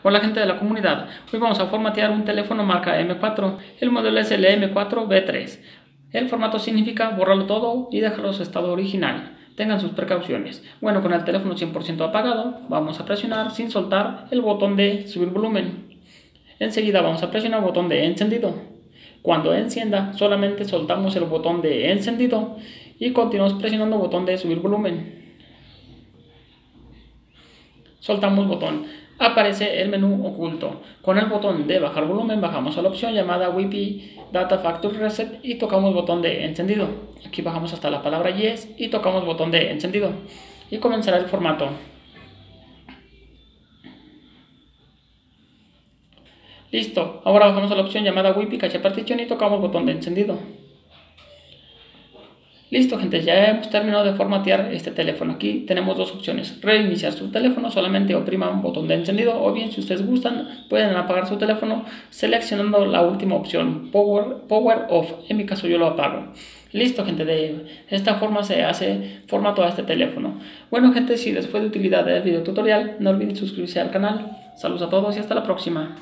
Hola gente de la comunidad, hoy vamos a formatear un teléfono marca M4, el modelo es el M4B3. El formato significa borrarlo todo y dejarlo su estado original. Tengan sus precauciones. Bueno, con el teléfono 100% apagado, vamos a presionar sin soltar el botón de subir volumen. Enseguida vamos a presionar el botón de encendido. Cuando encienda, solamente soltamos el botón de encendido y continuamos presionando el botón de subir volumen soltamos botón, aparece el menú oculto. Con el botón de bajar volumen bajamos a la opción llamada WIPI Data Factory Reset y tocamos botón de encendido. Aquí bajamos hasta la palabra Yes y tocamos botón de encendido y comenzará el formato. Listo, ahora bajamos a la opción llamada WIPI Cache Partition y tocamos botón de encendido. Listo, gente, ya hemos terminado de formatear este teléfono. Aquí tenemos dos opciones. Reiniciar su teléfono, solamente oprima un botón de encendido o bien si ustedes gustan pueden apagar su teléfono seleccionando la última opción, Power, power Off. En mi caso yo lo apago. Listo, gente, de esta forma se hace formato a este teléfono. Bueno, gente, si les fue de utilidad el video tutorial, no olviden suscribirse al canal. Saludos a todos y hasta la próxima.